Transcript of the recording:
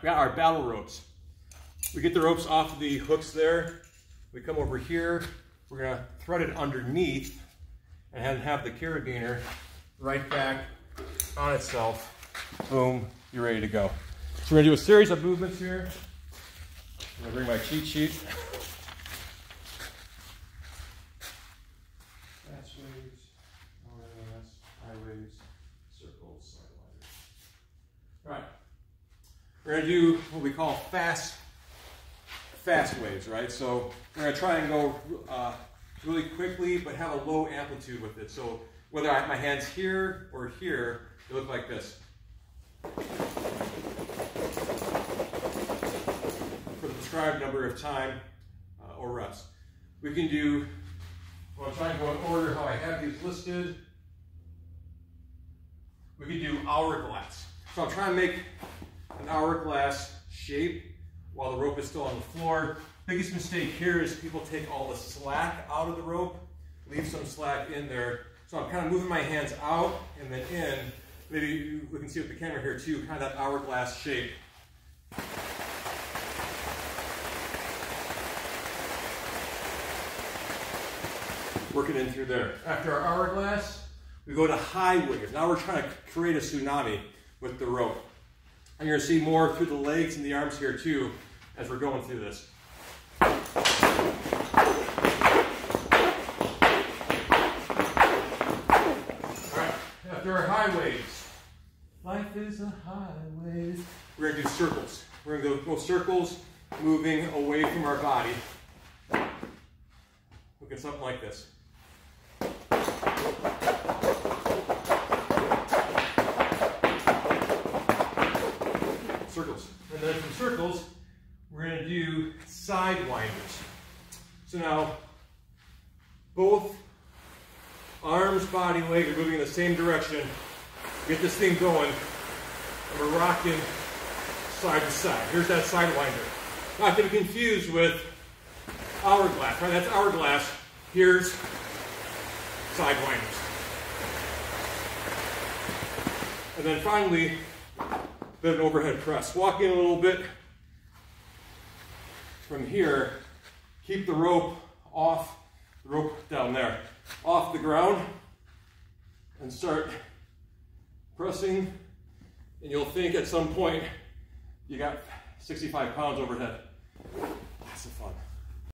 we got our battle ropes. We get the ropes off the hooks there. We come over here. We're gonna thread it underneath and have the carabiner right back on itself. Boom, you're ready to go. So we're gonna do a series of movements here. I'm gonna bring my cheat sheet. Fast waves, RMS, highways, circles, sidewinders. All right. We're gonna do what we call fast, fast waves, right? So we're gonna try and go uh, really quickly, but have a low amplitude with it. So whether I have my hands here or here, they look like this. For the prescribed number of time uh, or reps. We can do, well, I'm trying to go in order how I have these listed. We can do hourglass. So I'm trying to make an hourglass shape while the rope is still on the floor. Biggest mistake here is people take all the slack out of the rope, leave some slack in there. So I'm kind of moving my hands out and then in. Maybe we can see with the camera here too, kind of that hourglass shape. Working in through there. After our hourglass, we go to high waves. Now we're trying to create a tsunami with the rope. And you're gonna see more through the legs and the arms here too as we're going through this. All right, after our life is a highway. We're gonna do circles. We're gonna go, go circles, moving away from our body. Look at something like this. From circles, we're going to do sidewinders. So now, both arms, body, leg are moving in the same direction. Get this thing going, and we're rocking side to side. Here's that sidewinder. Not to be confused with hourglass, right? That's hourglass. Here's sidewinders. And then finally, bit of an overhead press. Walk in a little bit from here. Keep the rope off, the rope down there, off the ground, and start pressing. And you'll think at some point you got 65 pounds overhead. Lots of fun.